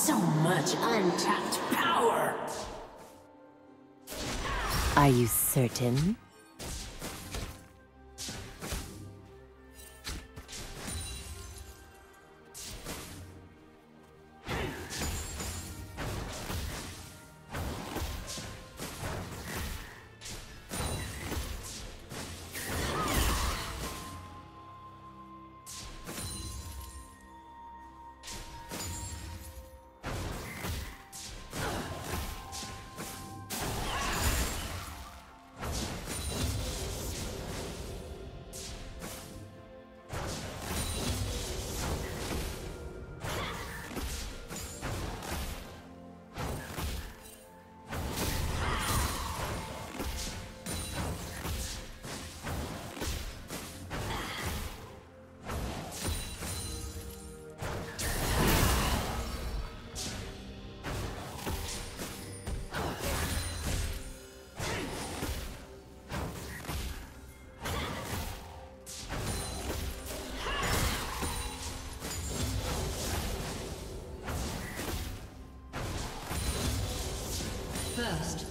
So much untapped power! Are you certain? First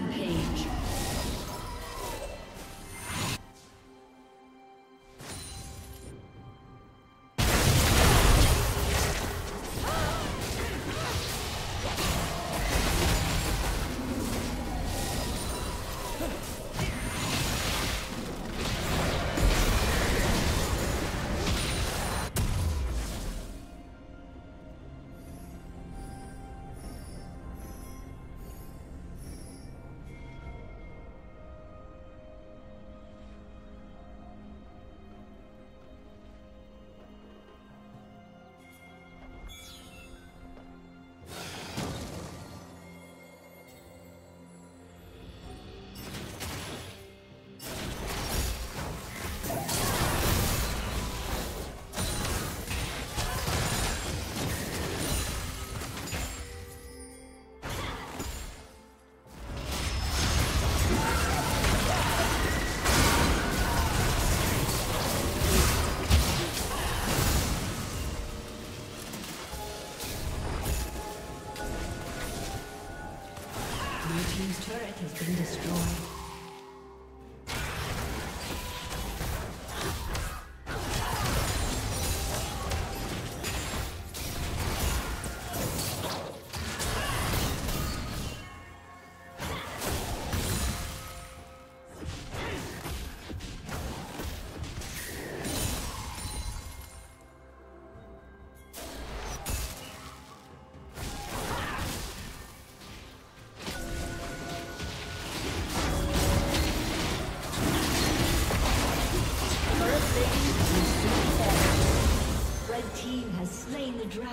Rampage.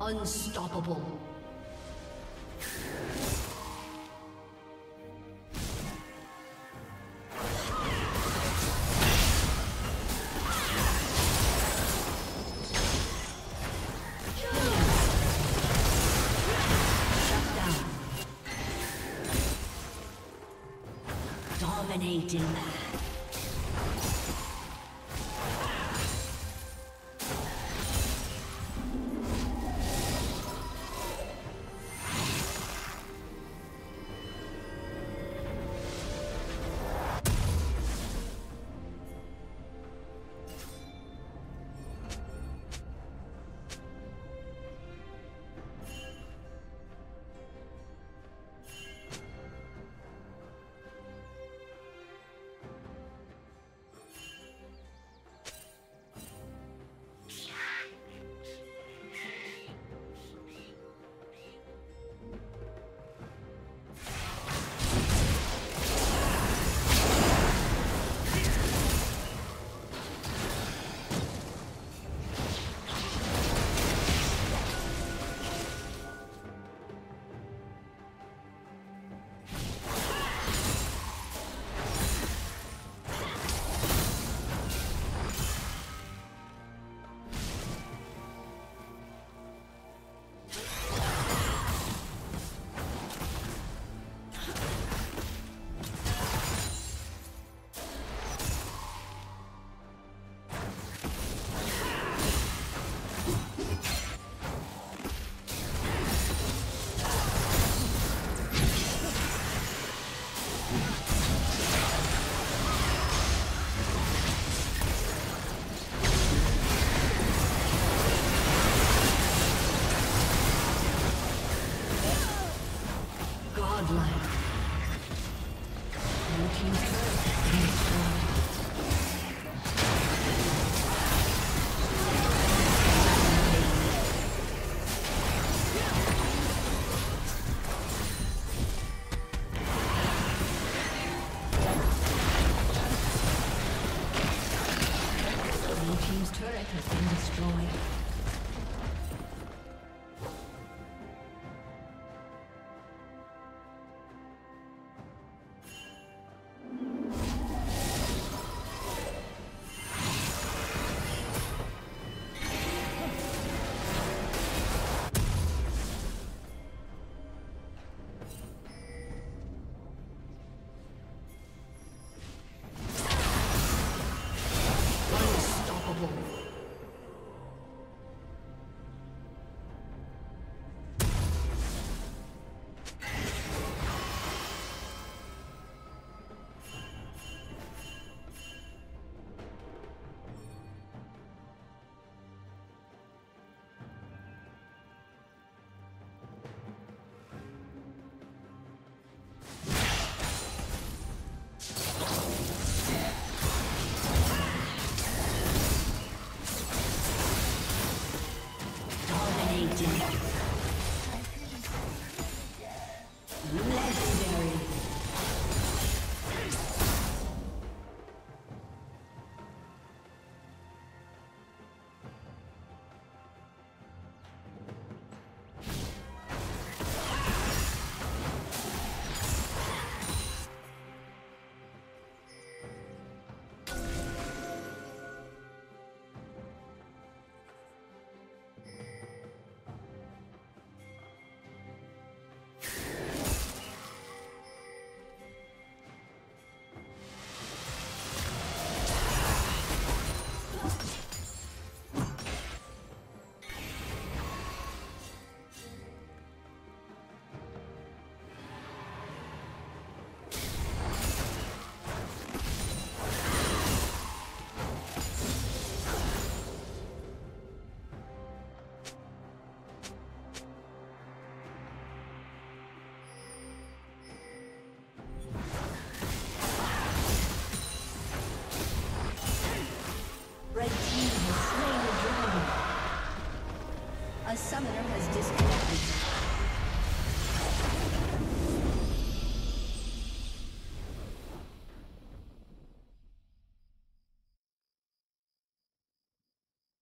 Unstoppable.